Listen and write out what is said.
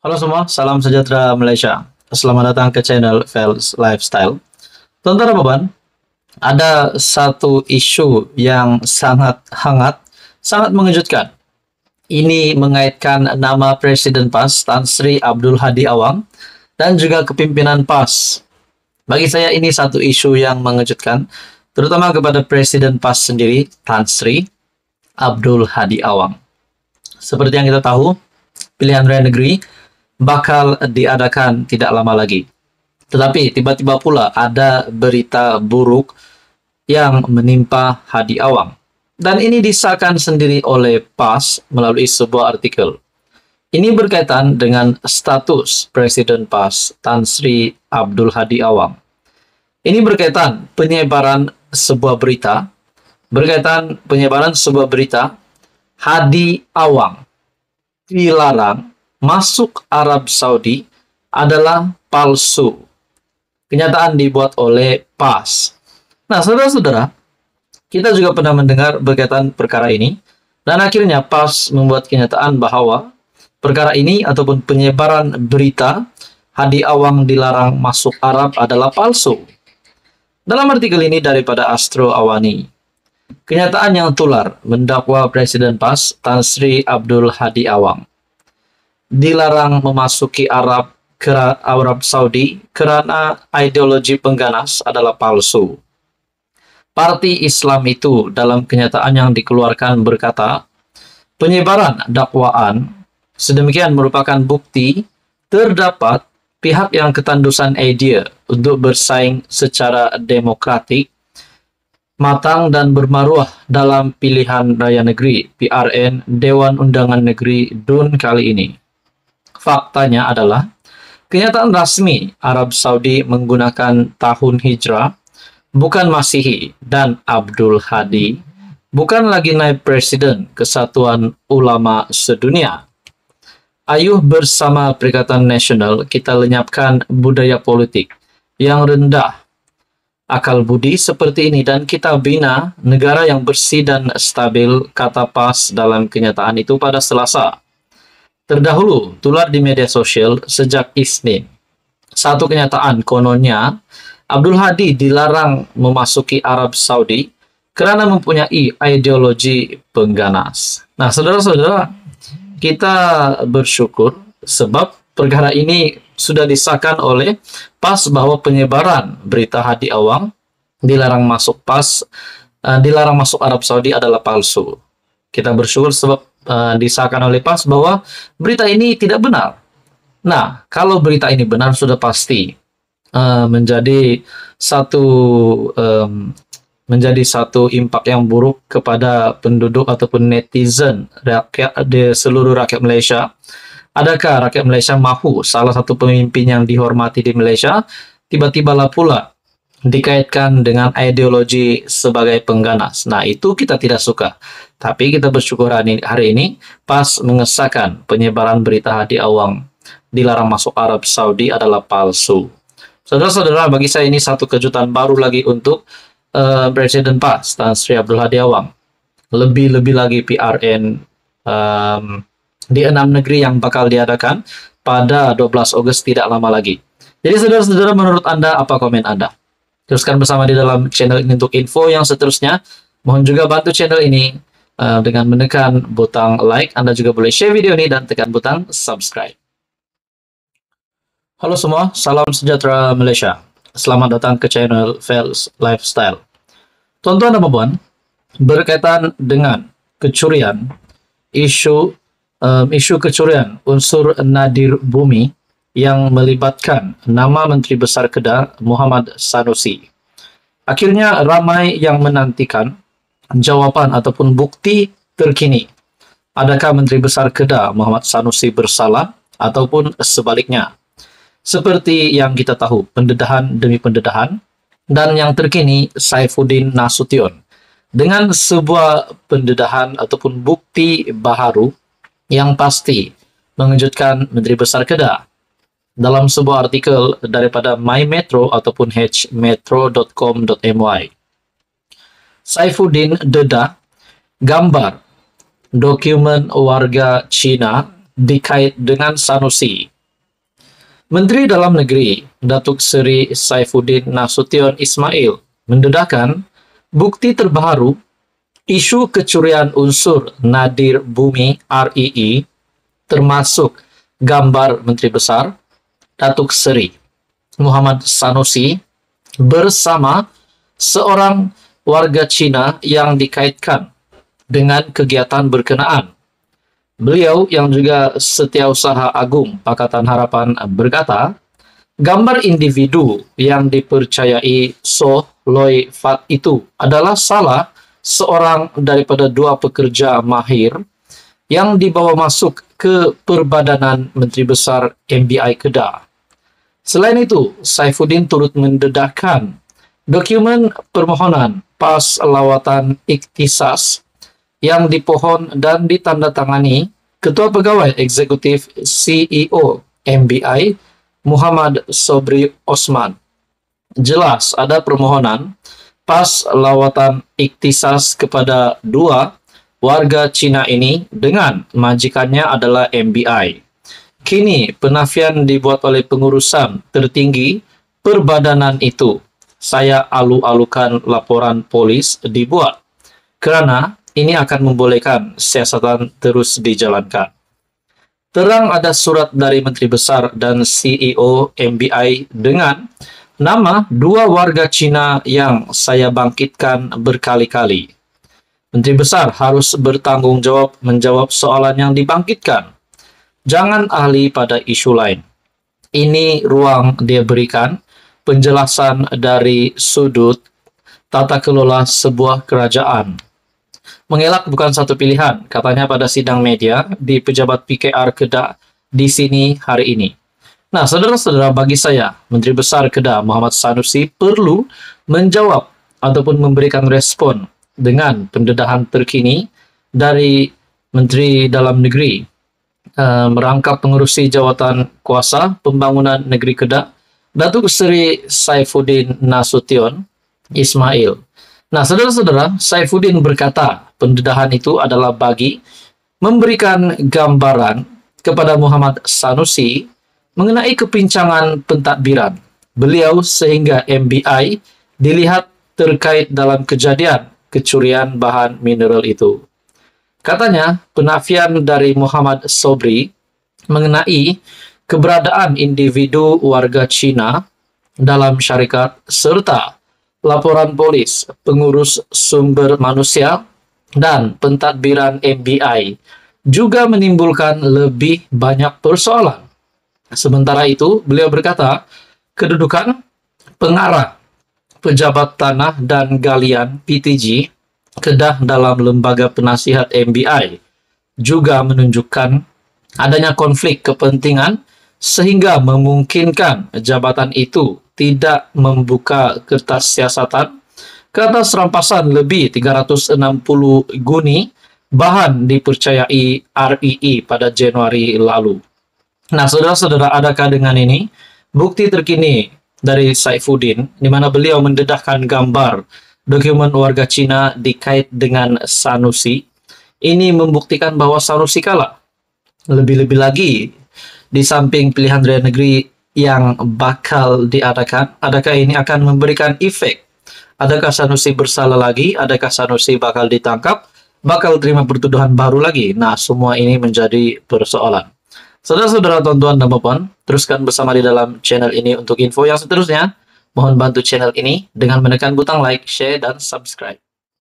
Halo semua, salam sejahtera Malaysia. Selamat datang ke channel Fels Lifestyle. Dan puan, ada satu isu yang sangat hangat, sangat mengejutkan. Ini mengaitkan nama Presiden PAS Tan Sri Abdul Hadi Awang dan juga kepimpinan PAS. Bagi saya ini satu isu yang mengejutkan, terutama kepada Presiden PAS sendiri, Tan Sri Abdul Hadi Awang. Seperti yang kita tahu, pilihan raya negeri bakal diadakan tidak lama lagi. Tetapi tiba-tiba pula ada berita buruk yang menimpa Hadi Awang. Dan ini disahkan sendiri oleh PAS melalui sebuah artikel. Ini berkaitan dengan status Presiden PAS Tan Sri Abdul Hadi Awang. Ini berkaitan penyebaran sebuah berita, berkaitan penyebaran sebuah berita Hadi Awang dilarang masuk Arab Saudi adalah palsu. Kenyataan dibuat oleh PAS. Nah, saudara-saudara, kita juga pernah mendengar berkaitan perkara ini, dan akhirnya PAS membuat kenyataan bahwa perkara ini ataupun penyebaran berita Hadi Awang dilarang masuk Arab adalah palsu. Dalam artikel ini daripada Astro Awani, kenyataan yang tular mendakwa Presiden PAS Tan Sri Abdul Hadi Awang dilarang memasuki Arab Arab Saudi karena ideologi pengganas adalah palsu. Parti Islam itu dalam kenyataan yang dikeluarkan berkata, penyebaran dakwaan sedemikian merupakan bukti terdapat pihak yang ketandusan idea untuk bersaing secara demokratik, matang dan bermaruah dalam pilihan raya negeri PRN Dewan Undangan Negeri DUN kali ini faktanya adalah kenyataan rasmi Arab Saudi menggunakan tahun hijrah bukan Masihi dan Abdul Hadi bukan lagi naib presiden Kesatuan Ulama Sedunia. Ayuh bersama Perikatan Nasional kita lenyapkan budaya politik yang rendah akal budi seperti ini dan kita bina negara yang bersih dan stabil kata pas dalam kenyataan itu pada Selasa Terdahulu, tular di media sosial sejak Isnin. Satu kenyataan kononnya, Abdul Hadi dilarang memasuki Arab Saudi karena mempunyai ideologi pengganas. Nah, saudara-saudara, kita bersyukur sebab perkara ini sudah disahkan oleh PAS bahwa penyebaran berita Hadi Awang dilarang masuk PAS, uh, dilarang masuk Arab Saudi adalah palsu. Kita bersyukur sebab uh, disahkan oleh PAS bahwa berita ini tidak benar. Nah, kalau berita ini benar sudah pasti uh, menjadi satu um, menjadi satu impak yang buruk kepada penduduk ataupun netizen rakyat di seluruh rakyat Malaysia. Adakah rakyat Malaysia mahu salah satu pemimpin yang dihormati di Malaysia tiba-tibalah pula dikaitkan dengan ideologi sebagai pengganas. Nah, itu kita tidak suka. Tapi kita bersyukur hari ini pas mengesahkan penyebaran berita Hadi Awang dilarang masuk Arab Saudi adalah palsu. Saudara-saudara, bagi saya ini satu kejutan baru lagi untuk uh, Presiden PAS, Tan Sri Abdul Hadi Awang. Lebih-lebih lagi PRN um, di enam negeri yang bakal diadakan pada 12 Agustus tidak lama lagi. Jadi saudara-saudara, menurut Anda, apa komen Anda? Teruskan bersama di dalam channel ini untuk info yang seterusnya. Mohon juga bantu channel ini Uh, dengan menekan butang like, Anda juga boleh share video ini dan tekan butang subscribe. Halo semua, salam sejahtera Malaysia. Selamat datang ke channel Fels Lifestyle. Tuan-tuan dan puan, berkaitan dengan kecurian, isu um, isu kecurian unsur nadir bumi yang melibatkan nama Menteri Besar Kedah Muhammad Sanusi. Akhirnya ramai yang menantikan jawapan ataupun bukti terkini. Adakah Menteri Besar Kedah Muhammad Sanusi bersalah ataupun sebaliknya? Seperti yang kita tahu, pendedahan demi pendedahan, dan yang terkini Saifuddin Nasution dengan sebuah pendedahan ataupun bukti baharu yang pasti mengejutkan Menteri Besar Kedah. Dalam sebuah artikel daripada My Metro ataupun hmetro.com.my. Saifuddin Deda, gambar dokumen warga Cina dikait dengan Sanusi. Menteri Dalam Negeri Datuk Seri Saifuddin Nasution Ismail mendedahkan bukti terbaru isu kecurian unsur Nadir Bumi RII termasuk gambar Menteri Besar Datuk Seri Muhammad Sanusi bersama seorang warga Cina yang dikaitkan dengan kegiatan berkenaan. Beliau yang juga setiausaha agung Pakatan Harapan berkata, gambar individu yang dipercayai So Loi Fat itu adalah salah seorang daripada dua pekerja mahir yang dibawa masuk ke Perbadanan Menteri Besar MBI Kedah. Selain itu, Saifuddin turut mendedahkan dokumen permohonan pas lawatan iktisas yang dipohon dan ditandatangani Ketua Pegawai Eksekutif CEO MBI Muhammad Sobri Osman. Jelas ada permohonan pas lawatan iktisas kepada dua warga Cina ini dengan majikannya adalah MBI. Kini penafian dibuat oleh pengurusan tertinggi perbadanan itu. Saya alu-alukan laporan polis dibuat karena ini akan membolehkan siasatan terus dijalankan. Terang ada surat dari Menteri Besar dan CEO MBI dengan nama dua warga Cina yang saya bangkitkan berkali-kali. Menteri Besar harus bertanggung jawab menjawab soalan yang dibangkitkan jangan ahli pada isu lain. Ini ruang dia berikan penjelasan dari sudut tata kelola sebuah kerajaan. Mengelak bukan satu pilihan, katanya pada sidang media di pejabat PKR Kedah di sini hari ini. Nah, saudara-saudara, bagi saya, Menteri Besar Kedah Muhammad Sanusi perlu menjawab ataupun memberikan respon dengan pendedahan terkini dari Menteri Dalam Negeri merangkap pengurusi jawatan kuasa pembangunan negeri Kedah, Datuk Seri Saifuddin Nasution Ismail. Nah, saudara-saudara, Saifuddin berkata pendedahan itu adalah bagi memberikan gambaran kepada Muhammad Sanusi mengenai kepincangan pentadbiran beliau sehingga MBI dilihat terkait dalam kejadian kecurian bahan mineral itu. Katanya, penafian dari Muhammad Sobri mengenai keberadaan individu warga Cina dalam syarikat serta laporan polis, pengurus sumber manusia, dan pentadbiran MBI juga menimbulkan lebih banyak persoalan. Sementara itu, beliau berkata, kedudukan pengarah pejabat tanah dan galian PTG Kedah dalam lembaga penasihat MBI juga menunjukkan adanya konflik kepentingan sehingga memungkinkan jabatan itu tidak membuka kertas siasatan ke atas rampasan lebih 360 guni bahan dipercayai RII pada Januari lalu. Nah, saudara-saudara, adakah dengan ini bukti terkini dari Saifuddin di mana beliau mendedahkan gambar dokumen warga Cina dikait dengan Sanusi, ini membuktikan bahwa Sanusi kalah. Lebih-lebih lagi, di samping pilihan raya negeri yang bakal diadakan, adakah ini akan memberikan efek? Adakah Sanusi bersalah lagi? Adakah Sanusi bakal ditangkap? Bakal terima pertuduhan baru lagi? Nah, semua ini menjadi persoalan. Saudara-saudara, tonton dan bapak, teruskan bersama di dalam channel ini untuk info yang seterusnya. Mohon bantu channel ini dengan menekan butang like, share, dan subscribe.